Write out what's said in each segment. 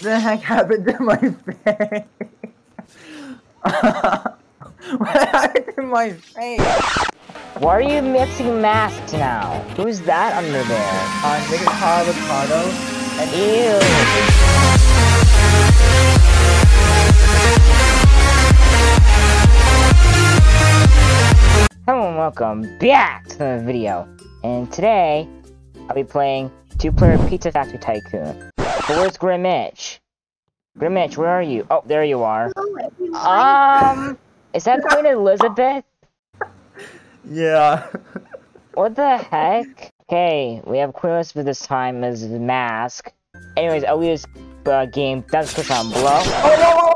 the heck happened to my face? what happened to my face? Why are you mixing masks now? Who's that under there? Uh, nigga avocado. Ew. Hello and welcome back to the video. And today, I'll be playing two-player Pizza Factory Tycoon. But where's Grimitch? Grimitch, where are you? Oh, there you are. Um, is that Queen Elizabeth? Yeah. What the heck? Okay, we have Queen Elizabeth this time as the mask. Anyways, Elia's uh, game does push on below.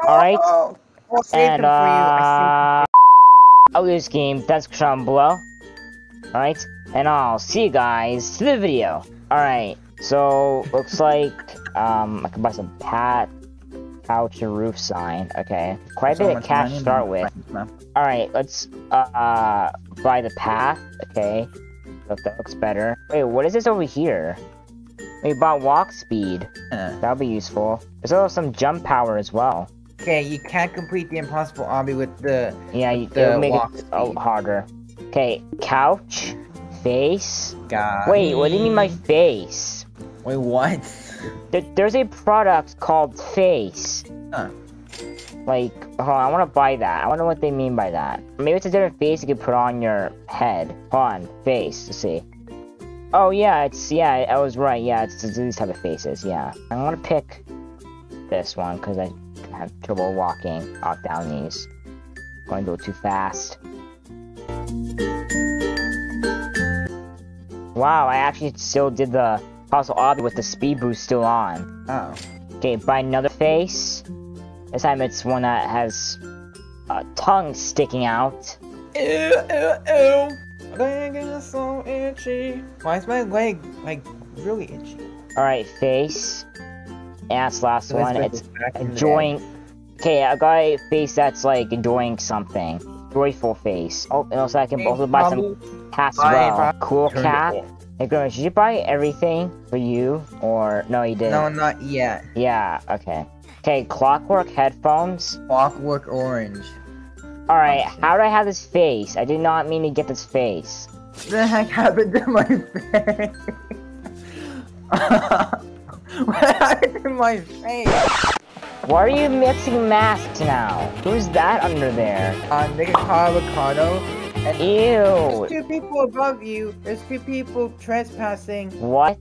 Alright. Oh, I'll save And them for. I uh, Elia's game does push on below. Alright, and I'll see you guys to the video. Alright, so looks like um I can buy some pat couch and roof sign. Okay, quite a bit of cash to start with. Alright, let's uh buy the path. Okay. Look, that looks better. Wait, what is this over here? We bought walk speed. Yeah. That'll be useful. There's also some jump power as well. Okay, you can't complete the impossible obby with the. Yeah, you, The it'll make it harder. Okay, couch, face. God. Wait, what do you mean by face? Wait, what? There, there's a product called face. Huh. Like, hold on, I want to buy that. I wonder what they mean by that. Maybe it's a different face you can put on your head. Hold on, face. Let's see. Oh yeah, it's yeah. I was right. Yeah, it's, it's these type of faces. Yeah, I'm gonna pick this one because I have trouble walking up down these. Going a little too fast. Wow, I actually still did the puzzle obby with the speed boost still on. Oh. Okay, buy another face. This time it's one that has a tongue sticking out. Ew, ew, ew. Leg is so itchy. Why is my leg, like, really itchy? Alright, face. And that's the last one. It's enjoying. Okay, I got a face that's like enjoying something. Joyful face. Oh, and also I can also buy some hats as well. Cool Turn it cap. off. Hey, girl, did you buy everything for you? Or, no, you didn't? No, not yet. Yeah, okay. Okay, clockwork headphones. Clockwork orange. Alright, how did I have this face? I did not mean to get this face. What the heck happened to my face? what happened to my face? Why are you mixing masks now? Who's that under there? Uh, nigga avocado. And Ew. there's two people above you. There's two people trespassing. What?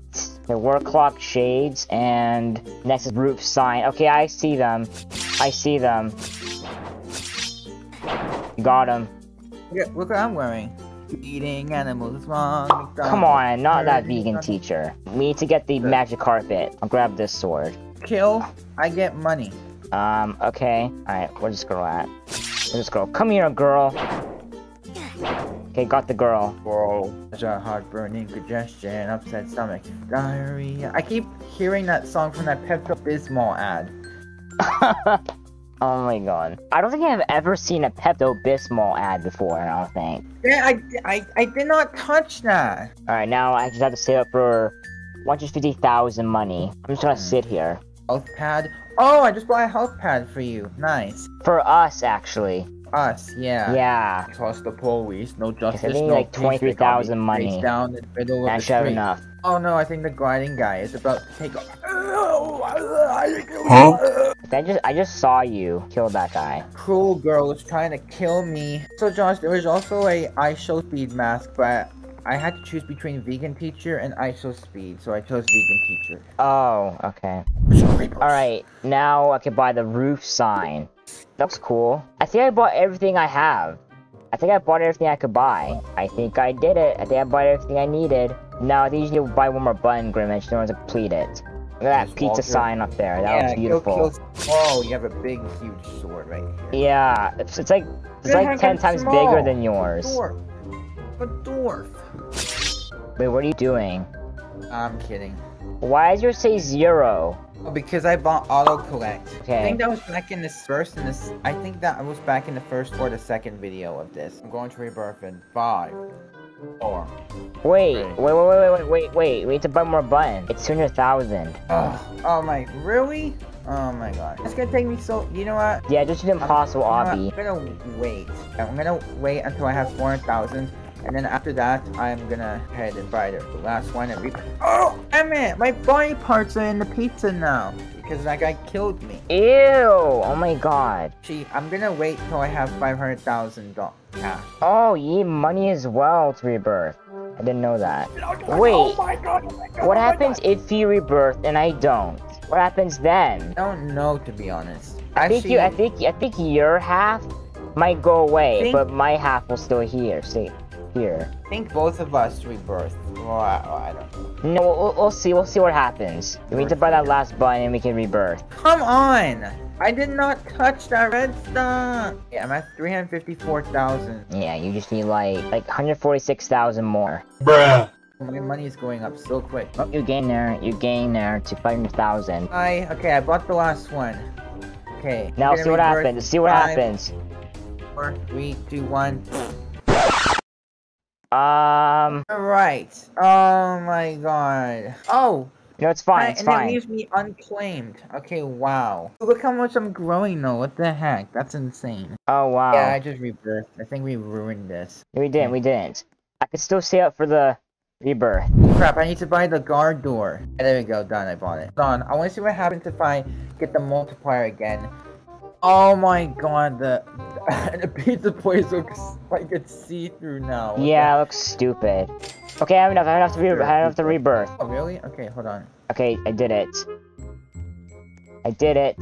The work clock shades and next is roof sign. Okay, I see them. I see them. Got him. Look, at- look what I'm wearing. Eating animals wrong. Come on, not that vegan teacher. We need to get the magic carpet. I'll grab this sword. Kill, I get money. Um, okay. Alright, where's this girl at? Where's this girl? Come here, girl. Okay, got the girl. A heartburning congestion, upset stomach, diarrhea. I keep hearing that song from that Pepto Bismol ad. oh my god. I don't think I've ever seen a Pepto Bismol ad before, I don't think. Yeah, I, I, I did not touch that. Alright, now I just have to save up for 150,000 money. I'm just gonna sit here. Health pad. Oh, I just bought a health pad for you. Nice. For us, actually. Us, yeah. Yeah. Trust the police, no I justice, think no like peace, 23,000 money. down the middle of the should have street. enough. Oh no, I think the gliding guy is about to take off. Huh? I just I just saw you kill that guy. Cruel girl was trying to kill me. So Josh, there was also a IShowSpeed mask, but I had to choose between vegan teacher and IShowSpeed, so I chose vegan teacher. Oh, okay. Alright, now I can buy the roof sign. Looks cool. I think I bought everything I have. I think I bought everything I could buy. I think I did it. I think I bought everything I needed. Now I think you need to buy one more button, Grimmage, in order to complete it. Look at that pizza Walter. sign up there. That was beautiful. kill- Whoa, you have a big, huge sword right here. Yeah, it's, it's like it's Your like ten times small. bigger than yours. A Dwarf. A dwarf. Wait, what are you doing? I'm kidding. Why does yours say zero? Oh, because I bought auto collect. Okay. I think that was back in the first and this. I think that was back in the first or the second video of this. I'm going to rebirth in five, four, Wait, Right. wait, wait, wait, wait, wait, wait. We need to buy more buttons. It's 200,000. Oh, oh my, really? Oh my god. It's gonna take me so, you know what? Yeah, just an impossible I'm, you obby. know what? I'm gonna wait. I'm gonna wait until I have 400,000. And then after that, I'm gonna head and buy the last one and re- Oh, damn it! My body parts are in the pizza now. Because that guy killed me. Ew! Oh my god. Actually, I'm gonna wait till I have 500,000 do- cash. Oh, you need money as well to rebirth. I didn't know that. Oh Wait. Oh god! Oh god! What oh happens God. if you rebirth and I don't? What happens then? I don't know, to be honest. I think you, I Actually, think, I think your half might go away, Think- but my half will still here. See, here. I think both of us rebirth. Well, I, well, I don't know. No, we'll, we'll see. We'll see what happens. We need to buy that last button and we can rebirth. Come on! I did not touch that redstone! Yeah, I'm at 354,000. Yeah, you just need like like 146,000 more. Bruh. My money is going up so quick. Oh, you gain there. You gain there to 500,000. I, okay, I bought the last one. Okay. Now I'm see what happens. See what five, happens. Four, three, two, one. Um, Alright. Oh my god. Oh! No, it's fine. Hi, It's and it leaves me unclaimed. Okay, wow. Look how much I'm growing though. What the heck? That's insane. Oh wow. Yeah, I just rebirthed. I think we ruined this. We didn't. We didn't. I could still stay up for the rebirth. Crap, I need to buy the guard door. Yeah, there we go, done, I bought it. Done. I want to see what happens if I get the multiplier again. Oh my god, the, the pizza place looks like it's see-through now. Yeah, it looks stupid. Okay, I have enough. I have enough to, re- I have enough to rebirth. Oh, really? Okay, hold on. Okay, I did it. I did it.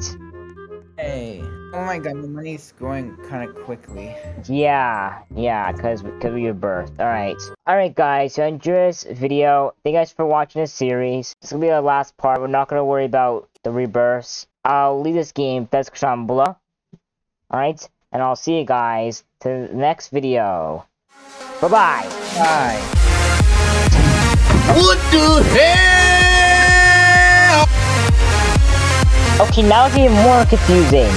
Hey. Oh my god, the money's growing kind of quickly. Yeah, yeah, cause cause we rebirthed. All right, all right, guys. So enjoy this video. Thank you guys for watching this series. This will be the last part. We're not gonna worry about the rebirths. I'll leave this game description below. All right, and I'll see you guys to the next video. Bye bye. Bye. What the hell? Okay, now it's even more confusing.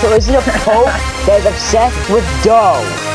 So is it a Pope that is obsessed with dough?